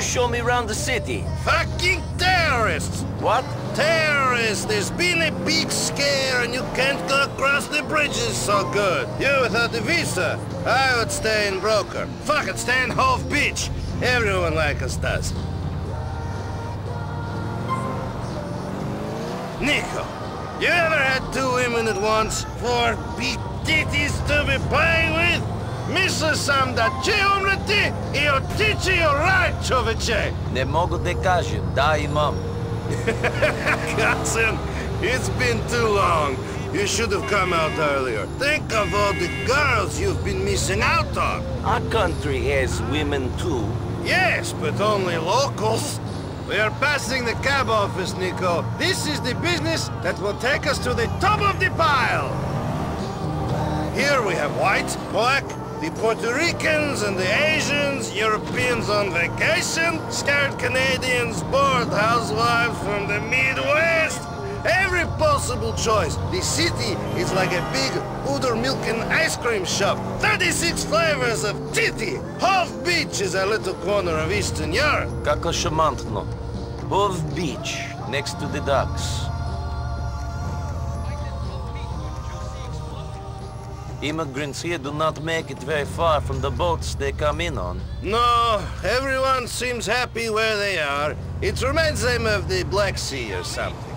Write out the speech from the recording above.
show me around the city? Fucking terrorists! What? Terrorists! There's been a big scare and you can't go across the bridges so good. You without the visa, I would stay in Broker. Fuck it, stay in Hove Beach. Everyone like us does. Niko, you ever had two women at once? Four big titties to be playing with? Misle sam da će umreti i otići u raj, čoveče! Ne mogu da kažem, da imam. Katzen, it's been too long. You should have come out earlier. Think of all the girls you've been missing out on. Our country has women too. Yes, but only locals. We are passing the cab office, Niko. This is the business that will take us to the top of the pile. Here we have white, black, the Puerto Ricans and the Asians, Europeans on vacation, scared Canadians, bored housewives from the Midwest. Every possible choice. The city is like a big Uder milk and ice cream shop. 36 flavors of titty. Hove Beach is a little corner of Eastern Europe. Как ошамантно. Hove Beach, next to the docks. Immigrants here do not make it very far from the boats they come in on. No, everyone seems happy where they are. It reminds them of the Black Sea or something.